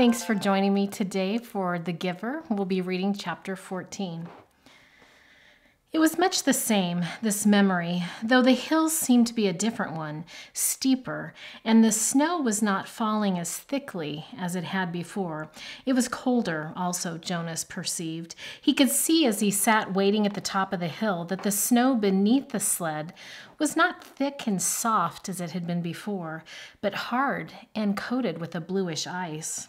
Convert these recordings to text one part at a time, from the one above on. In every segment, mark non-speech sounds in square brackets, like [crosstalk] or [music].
Thanks for joining me today for The Giver. We'll be reading chapter 14. It was much the same, this memory, though the hills seemed to be a different one, steeper, and the snow was not falling as thickly as it had before. It was colder, also, Jonas perceived. He could see as he sat waiting at the top of the hill that the snow beneath the sled was not thick and soft as it had been before, but hard and coated with a bluish ice.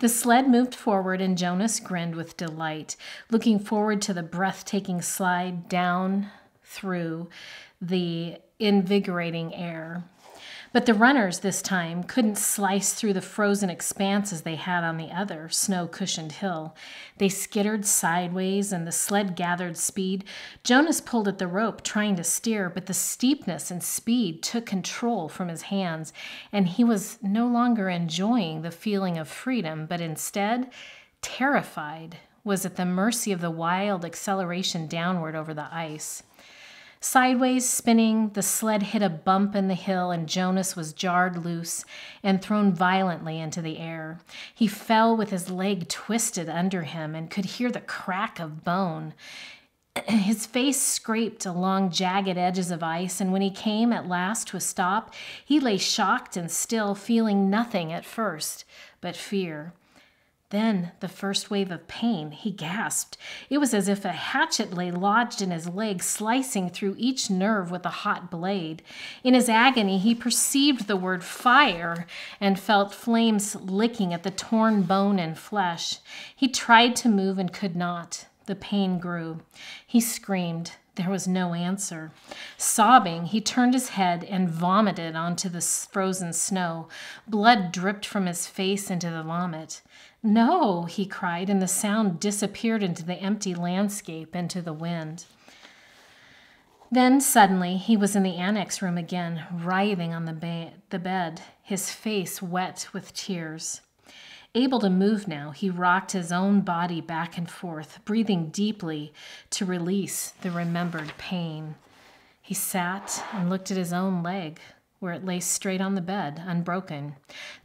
The sled moved forward, and Jonas grinned with delight, looking forward to the breathtaking slide down through the invigorating air. But the runners this time couldn't slice through the frozen expanse as they had on the other snow cushioned hill. They skittered sideways and the sled gathered speed. Jonas pulled at the rope, trying to steer, but the steepness and speed took control from his hands, and he was no longer enjoying the feeling of freedom, but instead, terrified, was at the mercy of the wild acceleration downward over the ice. Sideways spinning, the sled hit a bump in the hill, and Jonas was jarred loose and thrown violently into the air. He fell with his leg twisted under him and could hear the crack of bone. [clears throat] His face scraped along jagged edges of ice, and when he came at last to a stop, he lay shocked and still, feeling nothing at first but fear. Then the first wave of pain, he gasped. It was as if a hatchet lay lodged in his leg, slicing through each nerve with a hot blade. In his agony, he perceived the word fire and felt flames licking at the torn bone and flesh. He tried to move and could not. The pain grew. He screamed. There was no answer. Sobbing, he turned his head and vomited onto the frozen snow. Blood dripped from his face into the vomit. No, he cried, and the sound disappeared into the empty landscape, into the wind. Then suddenly he was in the annex room again, writhing on the, ba- the bed, his face wet with tears. Able to move now, he rocked his own body back and forth, breathing deeply to release the remembered pain. He sat and looked at his own leg, where it lay straight on the bed, unbroken.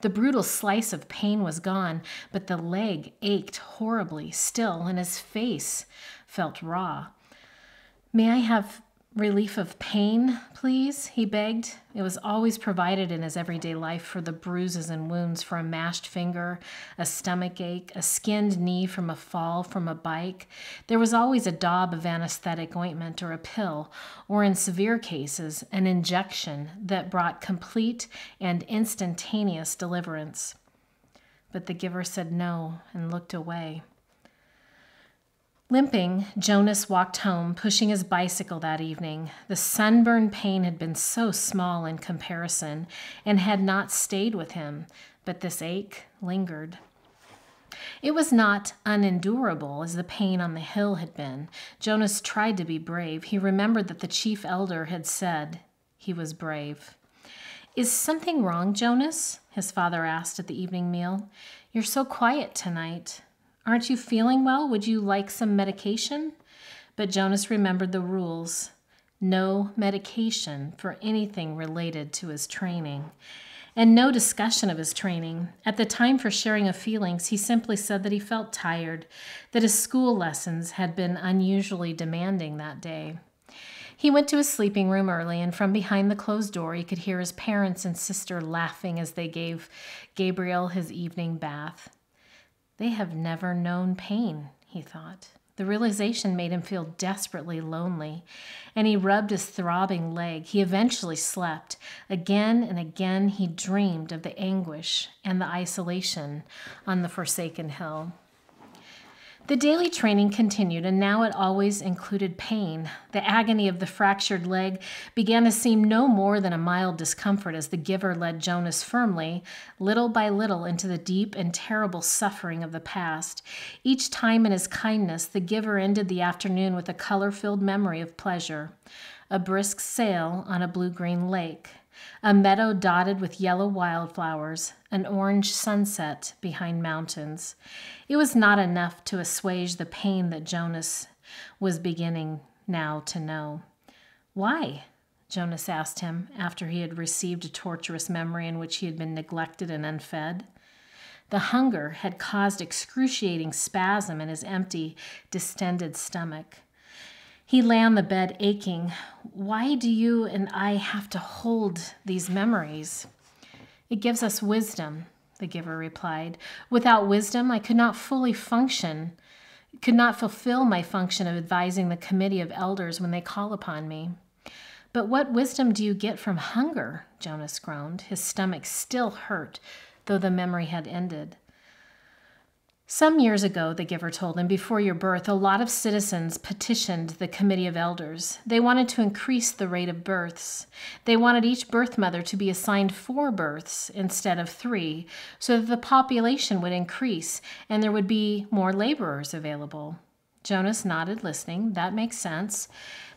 The brutal slice of pain was gone, but the leg ached horribly still, and his face felt raw. May I have relief of pain, please? he begged. It was always provided in his everyday life for the bruises and wounds for a mashed finger, a stomach ache, a skinned knee from a fall from a bike. There was always a daub of anesthetic ointment or a pill, or in severe cases, an injection that brought complete and instantaneous deliverance. But the giver said no and looked away. Limping, Jonas walked home, pushing his bicycle that evening. The sunburn pain had been so small in comparison and had not stayed with him, but this ache lingered. It was not unendurable as the pain on the hill had been. Jonas tried to be brave. He remembered that the chief elder had said he was brave. Is something wrong, Jonas? his father asked at the evening meal. You're so quiet tonight. Aren't you feeling well? Would you like some medication? But Jonas remembered the rules no medication for anything related to his training, and no discussion of his training. At the time for sharing of feelings, he simply said that he felt tired, that his school lessons had been unusually demanding that day. He went to his sleeping room early, and from behind the closed door, he could hear his parents and sister laughing as they gave Gabriel his evening bath. They have never known pain, he thought. The realization made him feel desperately lonely, and he rubbed his throbbing leg. He eventually slept. Again and again he dreamed of the anguish and the isolation on the forsaken hill. The daily training continued, and now it always included pain. The agony of the fractured leg began to seem no more than a mild discomfort as the giver led Jonas firmly, little by little, into the deep and terrible suffering of the past. Each time in his kindness, the giver ended the afternoon with a color filled memory of pleasure a brisk sail on a blue green lake, a meadow dotted with yellow wildflowers, an orange sunset behind mountains. It was not enough to assuage the pain that Jonas was beginning now to know. Why? Jonas asked him after he had received a torturous memory in which he had been neglected and unfed. The hunger had caused excruciating spasm in his empty, distended stomach. He lay on the bed aching. Why do you and I have to hold these memories? It gives us wisdom, the giver replied. Without wisdom, I could not fully function, could not fulfill my function of advising the committee of elders when they call upon me. But what wisdom do you get from hunger? Jonas groaned. His stomach still hurt, though the memory had ended. Some years ago, the giver told him, before your birth, a lot of citizens petitioned the committee of elders. They wanted to increase the rate of births. They wanted each birth mother to be assigned four births instead of three, so that the population would increase and there would be more laborers available. Jonas nodded, listening. That makes sense.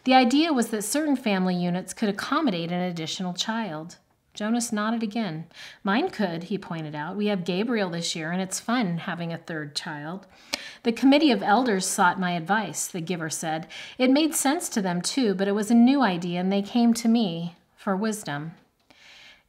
The idea was that certain family units could accommodate an additional child. Jonas nodded again. Mine could, he pointed out. We have Gabriel this year, and it's fun having a third child. The committee of elders sought my advice, the giver said. It made sense to them, too, but it was a new idea, and they came to me for wisdom.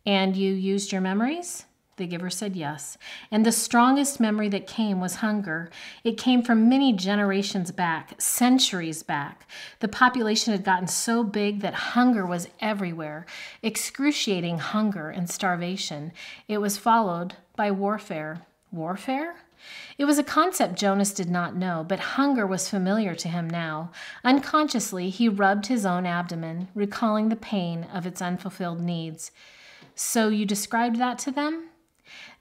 And you used your memories? The giver said yes. And the strongest memory that came was hunger. It came from many generations back, centuries back. The population had gotten so big that hunger was everywhere, excruciating hunger and starvation. It was followed by warfare. Warfare? It was a concept Jonas did not know, but hunger was familiar to him now. Unconsciously, he rubbed his own abdomen, recalling the pain of its unfulfilled needs. So you described that to them?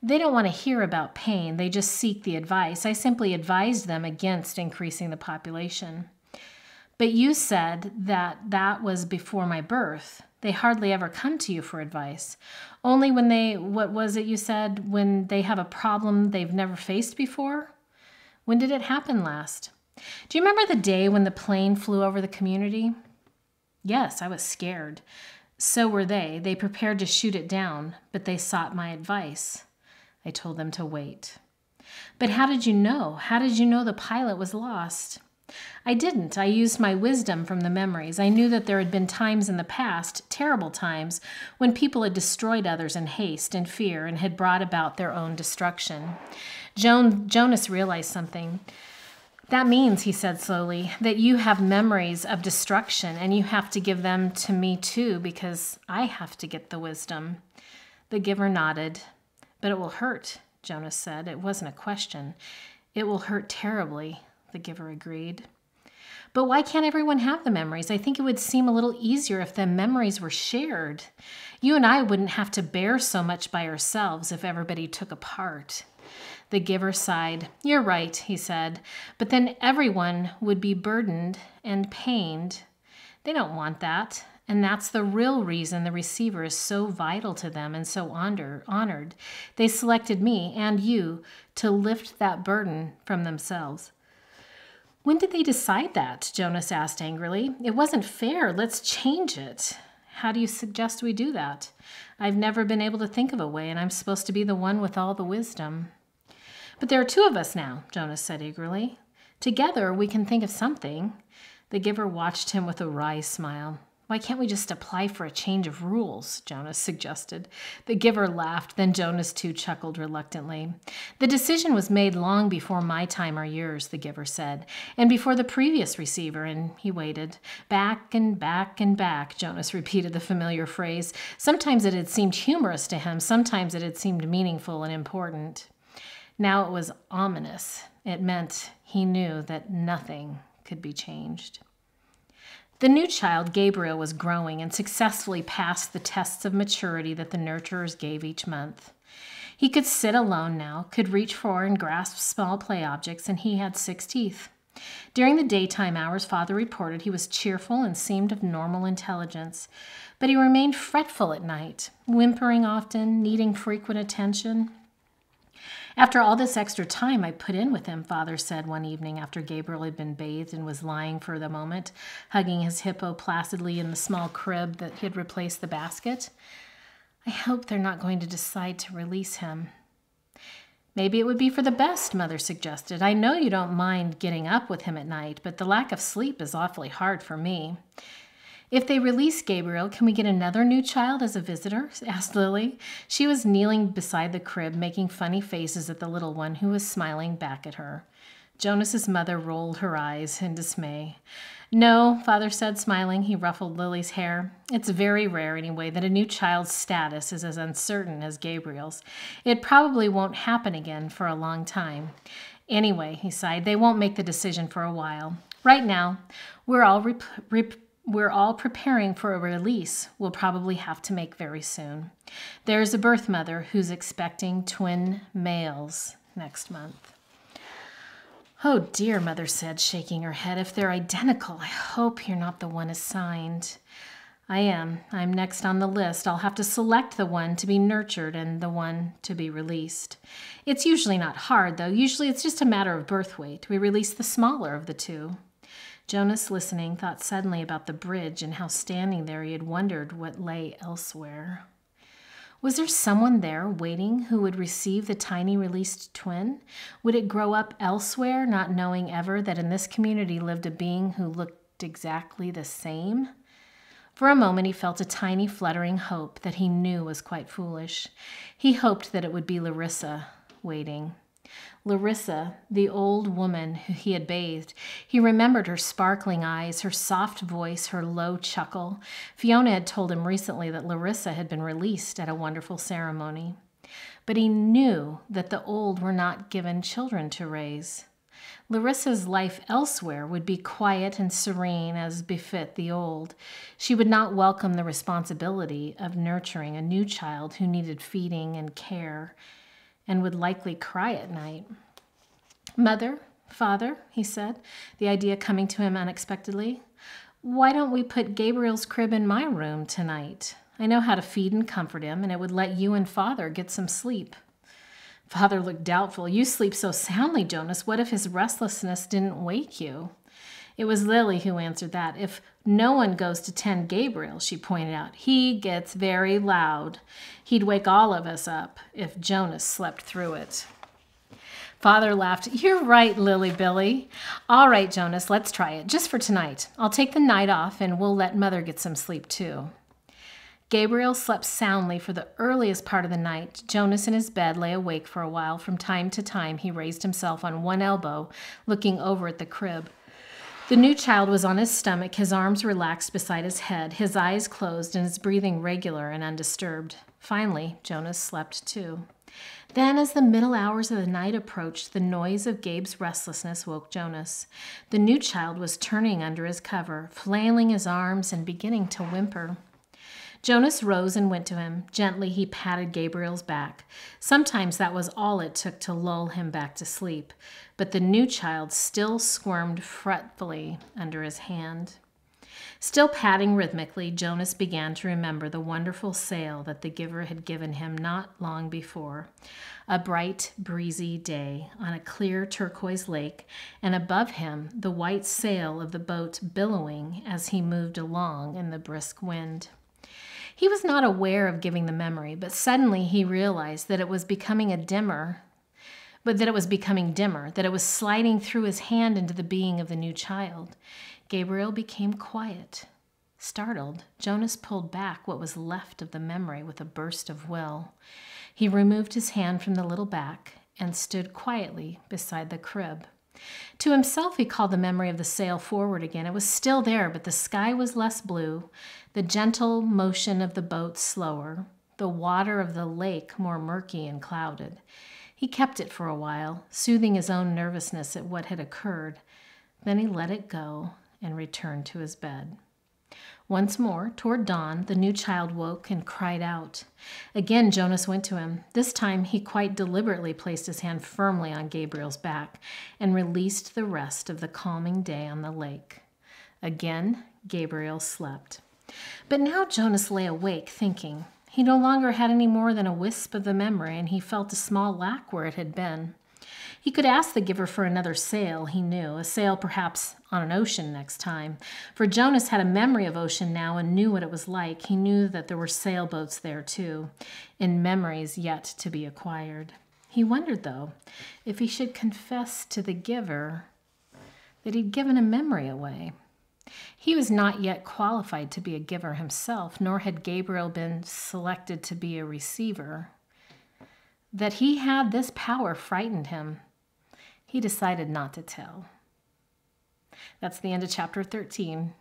They don't want to hear about pain, they just seek the advice. I simply advised them against increasing the population. But you said that that was before my birth. They hardly ever come to you for advice. Only when they, what was it you said, when they have a problem they've never faced before? When did it happen last? Do you remember the day when the plane flew over the community? Yes, I was scared. So were they. They prepared to shoot it down, but they sought my advice. I told them to wait. But how did you know? How did you know the pilot was lost? I didn't. I used my wisdom from the memories. I knew that there had been times in the past, terrible times, when people had destroyed others in haste and fear and had brought about their own destruction. Joan, Jonas realized something. That means, he said slowly, that you have memories of destruction and you have to give them to me too because I have to get the wisdom. The giver nodded. But it will hurt, Jonas said. It wasn't a question. It will hurt terribly, the giver agreed. But why can't everyone have the memories? I think it would seem a little easier if the memories were shared. You and I wouldn't have to bear so much by ourselves if everybody took a part. The giver sighed. You're right, he said, but then everyone would be burdened and pained. They don't want that. And that's the real reason the receiver is so vital to them and so honor, honored. They selected me and you to lift that burden from themselves. When did they decide that? Jonas asked angrily. It wasn't fair. Let's change it. How do you suggest we do that? I've never been able to think of a way, and I'm supposed to be the one with all the wisdom. But there are two of us now, Jonas said eagerly. Together we can think of something. The giver watched him with a wry smile. Why can't we just apply for a change of rules? Jonas suggested. The giver laughed, then Jonas too chuckled reluctantly. The decision was made long before my time or yours, the giver said, and before the previous receiver, and he waited. Back and back and back, Jonas [laughs] repeated the familiar phrase. Sometimes it had seemed humorous to him, sometimes it had seemed meaningful and important. Now it was ominous. It meant he knew that nothing could be changed. The new child, Gabriel, was growing and successfully passed the tests of maturity that the nurturers gave each month. He could sit alone now, could reach for and grasp small play objects, and he had six teeth. During the daytime hours, father reported he was cheerful and seemed of normal intelligence, but he remained fretful at night, whimpering often, needing frequent attention. After all this extra time I put in with him, father said one evening after Gabriel had been bathed and was lying for the moment, hugging his hippo placidly in the small crib that he had replaced the basket. I hope they're not going to decide to release him. Maybe it would be for the best, Mother suggested. I know you don't mind getting up with him at night, but the lack of sleep is awfully hard for me. If they release Gabriel, can we get another new child as a visitor? [laughs] asked Lily. She was kneeling beside the crib, making funny faces at the little one who was smiling back at her. Jonas's mother rolled her eyes in dismay. No, father said, smiling. He ruffled Lily's hair. It's very rare, anyway, that a new child's status is as uncertain as Gabriel's. It probably won't happen again for a long time. Anyway, he sighed, they won't make the decision for a while. Right now, we're all rep- rep- we're all preparing for a release we'll probably have to make very soon. There's a birth mother who's expecting twin males next month. Oh dear, Mother said, shaking her head. If they're identical, I hope you're not the one assigned. I am. I'm next on the list. I'll have to select the one to be nurtured and the one to be released. It's usually not hard, though. Usually it's just a matter of birth weight. We release the smaller of the two. Jonas, listening, thought suddenly about the bridge and how standing there he had wondered what lay elsewhere. Was there someone there waiting who would receive the tiny released twin? Would it grow up elsewhere, not knowing ever that in this community lived a being who looked exactly the same? For a moment, he felt a tiny fluttering hope that he knew was quite foolish. He hoped that it would be Larissa waiting. Larissa, the old woman who he had bathed. He remembered her sparkling eyes, her soft voice, her low chuckle. Fiona had told him recently that Larissa had been released at a wonderful ceremony. But he knew that the old were not given children to raise. Larissa's life elsewhere would be quiet and serene as befit the old. She would not welcome the responsibility of nurturing a new child who needed feeding and care and would likely cry at night. Mother, father, he said, the idea coming to him unexpectedly, why don't we put Gabriel's crib in my room tonight? I know how to feed and comfort him, and it would let you and father get some sleep. Father looked doubtful. You sleep so soundly, Jonas. What if his restlessness didn't wake you? It was Lily who answered that. If no one goes to tend Gabriel, she pointed out, he gets very loud. He'd wake all of us up if Jonas slept through it. Father laughed. You're right, Lily Billy. All right, Jonas, let's try it, just for tonight. I'll take the night off and we'll let Mother get some sleep too. Gabriel slept soundly for the earliest part of the night. Jonas in his bed lay awake for a while. From time to time, he raised himself on one elbow, looking over at the crib. The new child was on his stomach, his arms relaxed beside his head, his eyes closed, and his breathing regular and undisturbed. Finally, Jonas slept too. Then, as the middle hours of the night approached, the noise of Gabe's restlessness woke Jonas. The new child was turning under his cover, flailing his arms and beginning to whimper. Jonas rose and went to him. Gently, he patted Gabriel's back. Sometimes that was all it took to lull him back to sleep, but the new child still squirmed fretfully under his hand. Still patting rhythmically, Jonas began to remember the wonderful sail that the giver had given him not long before. A bright, breezy day on a clear turquoise lake, and above him the white sail of the boat billowing as he moved along in the brisk wind. He was not aware of giving the memory, but suddenly he realized that it was becoming a dimmer, but that it was becoming dimmer, that it was sliding through his hand into the being of the new child. Gabriel became quiet. Startled, Jonas pulled back what was left of the memory with a burst of will. He removed his hand from the little back and stood quietly beside the crib. To himself, he called the memory of the sail forward again. It was still there, but the sky was less blue, the gentle motion of the boat slower, the water of the lake more murky and clouded. He kept it for a while, soothing his own nervousness at what had occurred. Then he let it go and returned to his bed. Once more, toward dawn, the new child woke and cried out. Again, Jonas went to him. This time, he quite deliberately placed his hand firmly on Gabriel's back and released the rest of the calming day on the lake. Again, Gabriel slept. But now Jonas lay awake, thinking. He no longer had any more than a wisp of the memory, and he felt a small lack where it had been. He could ask the giver for another sail, he knew, a sail perhaps on an ocean next time. For Jonas had a memory of ocean now and knew what it was like. He knew that there were sailboats there too, in memories yet to be acquired. He wondered, though, if he should confess to the giver that he'd given a memory away. He was not yet qualified to be a giver himself, nor had Gabriel been selected to be a receiver. That he had this power frightened him he decided not to tell. That's the end of chapter 13.